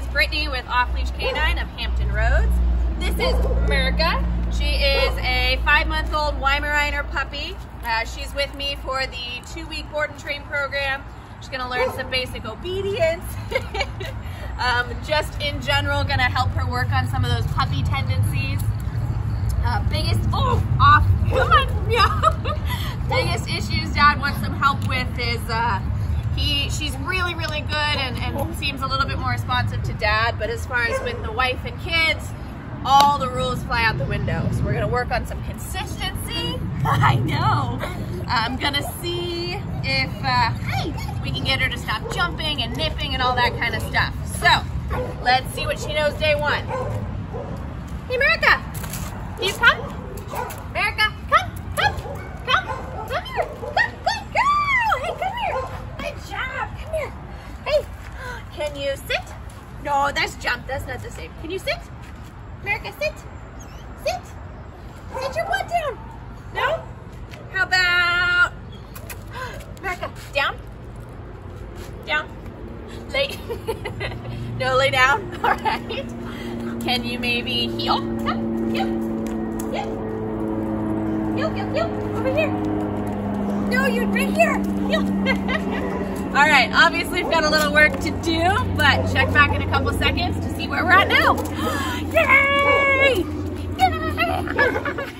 is Brittany with Off Leash Canine of Hampton Roads. This is America. She is a five month old Weimaraner puppy. Uh, she's with me for the two week board and train program. She's gonna learn some basic obedience. um, just in general, gonna help her work on some of those puppy tendencies. Uh, biggest, oh, off, come on, biggest issues dad wants some help with is uh, she's really, really good and, and seems a little bit more responsive to dad, but as far as with the wife and kids, all the rules fly out the window. So we're gonna work on some consistency. I know. I'm gonna see if uh, we can get her to stop jumping and nipping and all that kind of stuff. So let's see what she knows day one. Hey, America, you come? America, come, come here. Come, good girl. Hey, come here. Good job. Come here. Hey, can you sit? No, that's jump. That's not the same. Can you sit? America, sit. Sit. Sit your butt down. No? How about America, down? Down. Lay. no, lay down. All right. Can you maybe heel? Come, heel. Heel. Heel, heel, heel. Over here. No, you're right here. Heel. All right, obviously we've got a little work to do, but check back in a couple seconds to see where we're at now. Yay! Yay!